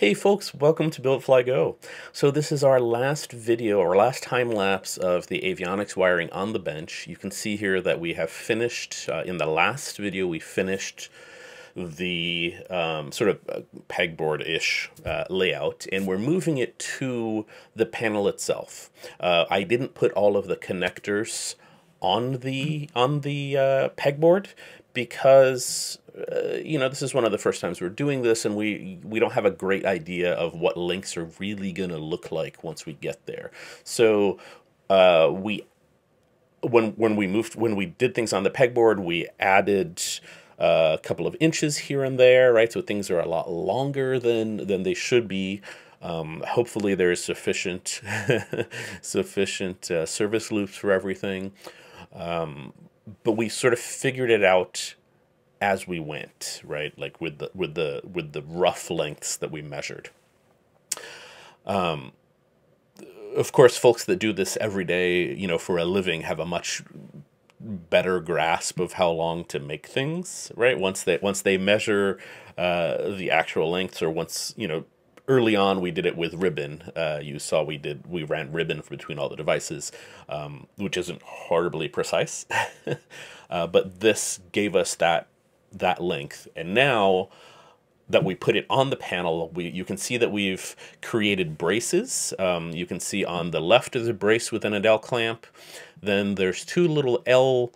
Hey folks, welcome to Build Fly Go. So this is our last video, our last time lapse of the avionics wiring on the bench. You can see here that we have finished, uh, in the last video we finished the um, sort of uh, pegboard-ish uh, layout and we're moving it to the panel itself. Uh, I didn't put all of the connectors on the on the uh, pegboard because uh, you know this is one of the first times we're doing this and we we don't have a great idea of what links are really going to look like once we get there. So uh, we when when we moved when we did things on the pegboard we added uh, a couple of inches here and there right? So things are a lot longer than than they should be. Um, hopefully there is sufficient sufficient uh, service loops for everything. Um, but we sort of figured it out as we went, right? Like with the with the with the rough lengths that we measured. Um, of course, folks that do this every day, you know, for a living, have a much better grasp of how long to make things, right? Once they once they measure uh, the actual lengths, or once you know early on we did it with ribbon. Uh, you saw we did we ran ribbon between all the devices, um, which isn't horribly precise, uh, but this gave us that that length. And now that we put it on the panel, we you can see that we've created braces. Um, you can see on the left is a brace with an Adel clamp. Then there's two little L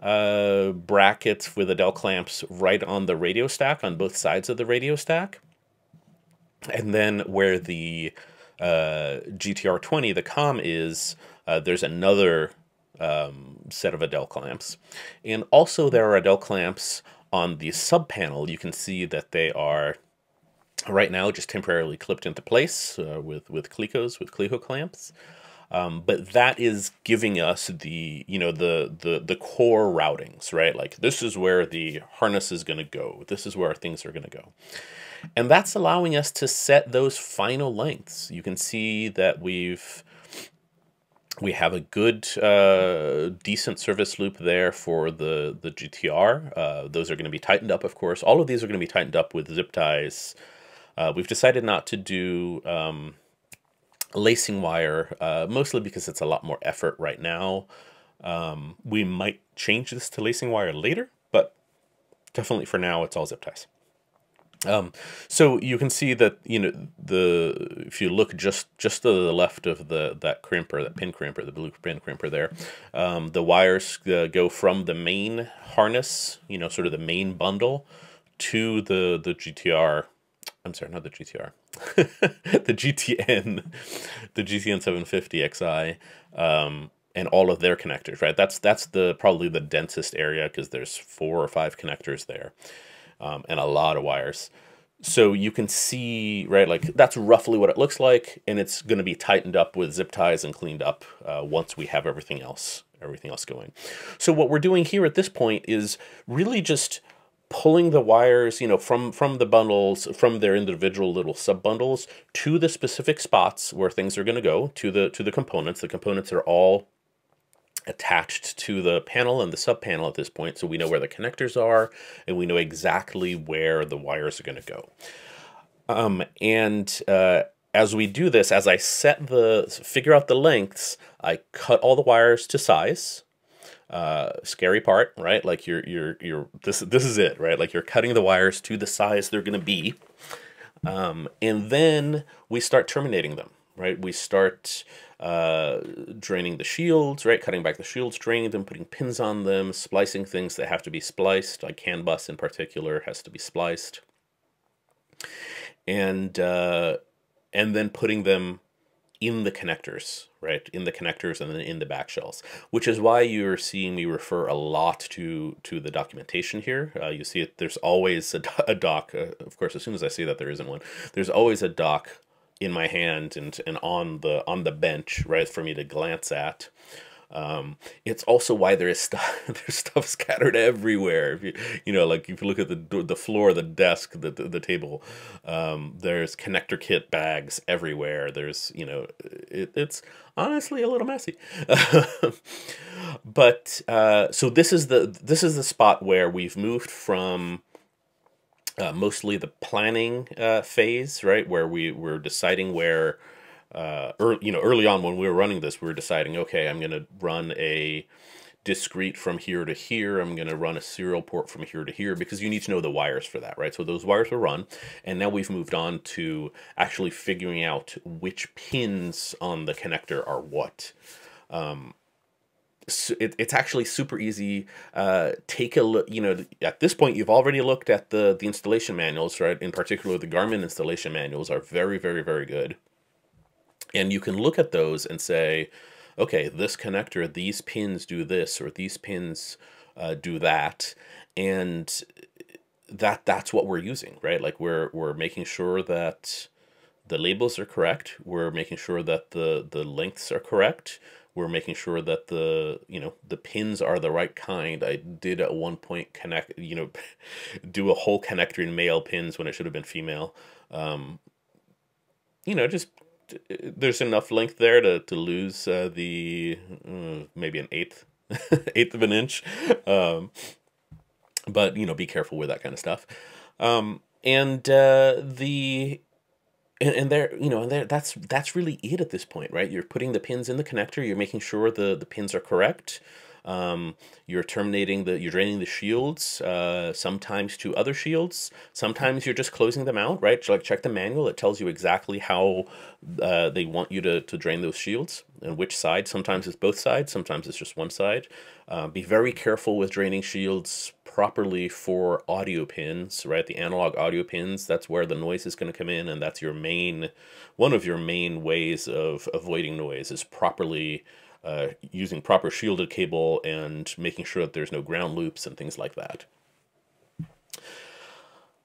uh, brackets with Adel clamps right on the radio stack on both sides of the radio stack. And then where the uh, GTR20, the COM is, uh, there's another um, set of Adel clamps. And also there are Adel clamps on the sub panel. You can see that they are right now just temporarily clipped into place uh, with, with Clecos, with Cleco clamps. Um, but that is giving us the you know the the the core routings right like this is where the harness is going to go this is where things are going to go and that's allowing us to set those final lengths. You can see that we've we have a good, uh, decent service loop there for the, the GTR. Uh, those are going to be tightened up, of course. All of these are going to be tightened up with zip ties. Uh, we've decided not to do um, lacing wire, uh, mostly because it's a lot more effort right now. Um, we might change this to lacing wire later, but definitely for now, it's all zip ties. Um, so you can see that you know the if you look just just to the left of the that crimper that pin crimper the blue pin crimper there, um, the wires uh, go from the main harness you know sort of the main bundle to the the GTR. I'm sorry, not the GTR, the GTN, the GTN 750 Xi. Um, and all of their connectors, right? That's that's the probably the densest area because there's four or five connectors there um, and a lot of wires. So you can see, right, like that's roughly what it looks like, and it's going to be tightened up with zip ties and cleaned up uh, once we have everything else, everything else going. So what we're doing here at this point is really just pulling the wires, you know, from from the bundles, from their individual little sub bundles to the specific spots where things are going to go to the to the components. The components are all attached to the panel and the sub panel at this point so we know where the connectors are and we know exactly where the wires are going to go. Um, and uh, as we do this, as I set the, figure out the lengths, I cut all the wires to size. Uh, scary part, right? Like you're, you're, you're, this, this is it, right? Like you're cutting the wires to the size they're going to be. Um, and then we start terminating them right? We start uh, draining the shields, right? Cutting back the shields, draining them, putting pins on them, splicing things that have to be spliced, like CAN bus in particular has to be spliced. And, uh, and then putting them in the connectors, right? In the connectors and then in the back shells, which is why you're seeing me refer a lot to to the documentation here. Uh, you see it. There's always a, a doc. Uh, of course, as soon as I see that there isn't one, there's always a doc in my hand and, and on the on the bench right for me to glance at. Um, it's also why there is stuff there's stuff scattered everywhere. If you you know like if you look at the the floor the desk the the, the table um, there's connector kit bags everywhere. There's you know it, it's honestly a little messy. But uh, so this is the this is the spot where we've moved from uh, mostly the planning uh, phase, right, where we were deciding where, uh, early, you know, early on when we were running this, we were deciding, okay, I'm going to run a discrete from here to here. I'm going to run a serial port from here to here because you need to know the wires for that, right? So those wires were run, and now we've moved on to actually figuring out which pins on the connector are what. Um, it, it's actually super easy. Uh, take a look. You know, at this point, you've already looked at the the installation manuals, right? In particular, the Garmin installation manuals are very, very, very good. And you can look at those and say, okay, this connector, these pins do this, or these pins uh, do that, and that that's what we're using, right? Like we're we're making sure that the labels are correct. We're making sure that the the lengths are correct. We're making sure that the you know the pins are the right kind. I did at one point connect you know do a whole connector in male pins when it should have been female. Um, you know, just there's enough length there to to lose uh, the uh, maybe an eighth eighth of an inch. Um, but you know, be careful with that kind of stuff. Um, and uh, the and, and there you know and there that's that's really it at this point right you're putting the pins in the connector you're making sure the the pins are correct um, you're terminating the, you're draining the shields, uh, sometimes to other shields. Sometimes you're just closing them out, right? Like check the manual. It tells you exactly how uh, they want you to, to drain those shields and which side. Sometimes it's both sides. Sometimes it's just one side. Uh, be very careful with draining shields properly for audio pins, right? The analog audio pins, that's where the noise is going to come in, and that's your main, one of your main ways of avoiding noise is properly uh, using proper shielded cable and making sure that there's no ground loops and things like that.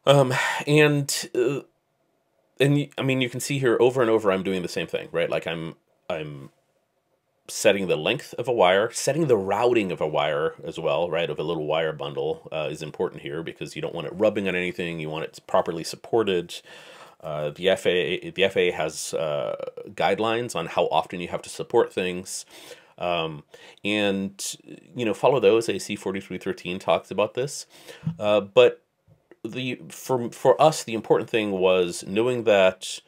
Um, and uh, and I mean, you can see here over and over, I'm doing the same thing, right? Like I'm I'm setting the length of a wire, setting the routing of a wire as well, right? Of a little wire bundle uh, is important here because you don't want it rubbing on anything. You want it properly supported. Uh, the FAA the FAA has uh, guidelines on how often you have to support things, um, and you know follow those. AC forty three thirteen talks about this, uh, but the for for us the important thing was knowing that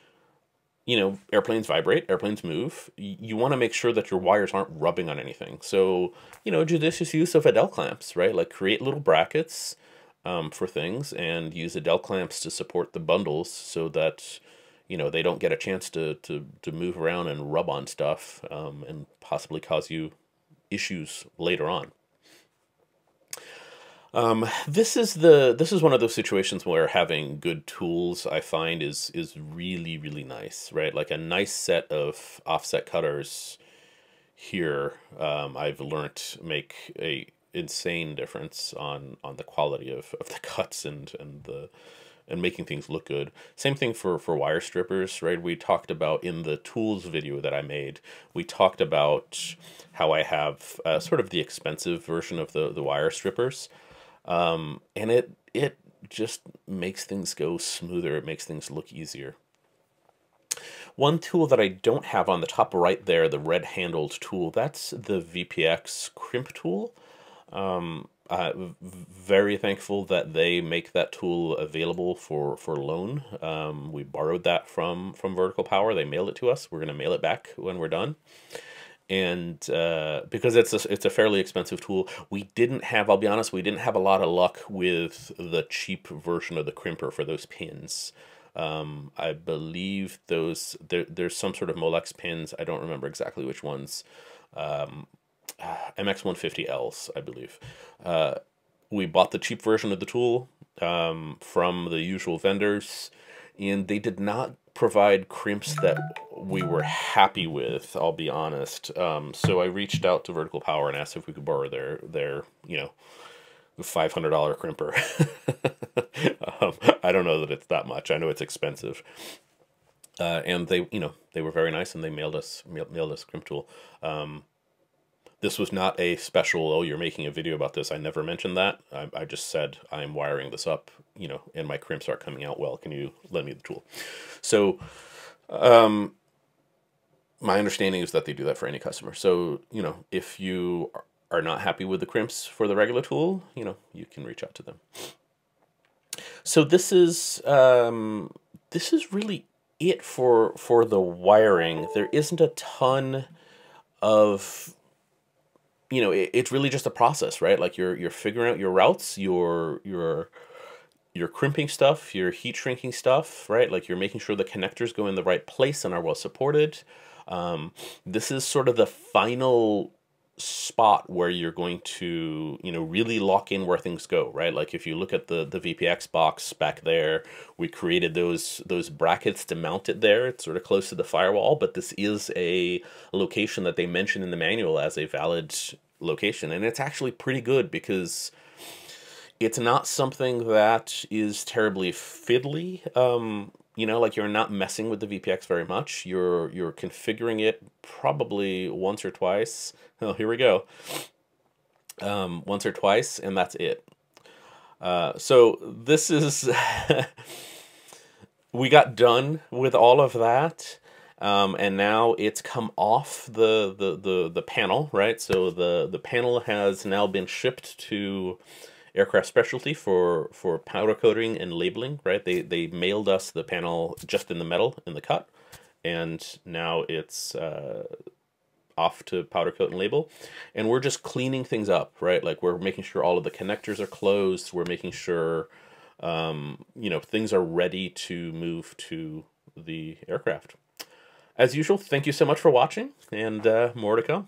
you know airplanes vibrate airplanes move. You want to make sure that your wires aren't rubbing on anything. So you know judicious use of adel clamps right? Like create little brackets um, for things and use Adel clamps to support the bundles so that you know they don't get a chance to to, to move around and rub on stuff um, and possibly cause you issues later on. Um, this is the this is one of those situations where having good tools I find is is really really nice, right? Like a nice set of offset cutters here. Um, I've learned make a insane difference on on the quality of, of the cuts and and the and making things look good. Same thing for for wire strippers, right? We talked about in the tools video that I made. We talked about how I have uh, sort of the expensive version of the the wire strippers, um, and it it just makes things go smoother. It makes things look easier. One tool that I don't have on the top right there, the red handled tool, that's the VPX crimp tool. Um, uh, very thankful that they make that tool available for for loan. Um, we borrowed that from from Vertical Power. They mailed it to us. We're gonna mail it back when we're done. And uh, because it's a, it's a fairly expensive tool, we didn't have. I'll be honest, we didn't have a lot of luck with the cheap version of the crimper for those pins. Um, I believe those there. There's some sort of Molex pins. I don't remember exactly which ones. Um, MX150Ls, I believe. Uh, we bought the cheap version of the tool um, from the usual vendors, and they did not provide crimps that we were happy with. I'll be honest. Um, so I reached out to Vertical Power and asked if we could borrow their their you know five hundred dollar crimper. um, I don't know that it's that much. I know it's expensive. Uh, and they, you know, they were very nice, and they mailed us mailed us crimp tool. Um, this was not a special, oh, you're making a video about this. I never mentioned that. I, I just said, I'm wiring this up, you know, and my crimps are coming out well. Can you lend me the tool? So, um, my understanding is that they do that for any customer. So, you know, if you are not happy with the crimps for the regular tool, you know, you can reach out to them. So this is um, this is really it for for the wiring. There isn't a ton of you know, it, it's really just a process, right? Like you're you're figuring out your routes, your your you're crimping stuff, you're heat shrinking stuff, right? Like you're making sure the connectors go in the right place and are well supported. Um, this is sort of the final spot where you're going to you know really lock in where things go right? Like if you look at the the vpx box back there we created those those brackets to mount it there. It's sort of close to the firewall but this is a location that they mention in the manual as a valid location and it's actually pretty good because it's not something that is terribly fiddly. Um, you know like you're not messing with the vpx very much. You're you're configuring it probably once or twice. Oh here we go. Um, once or twice and that's it. Uh, so this is we got done with all of that um, and now it's come off the, the the the panel right? So the the panel has now been shipped to aircraft specialty for for powder coating and labeling right? They they mailed us the panel just in the metal in the cut and now it's uh, off to powder coat and label. And we're just cleaning things up right? Like we're making sure all of the connectors are closed. We're making sure um, you know things are ready to move to the aircraft. As usual thank you so much for watching and uh, more to come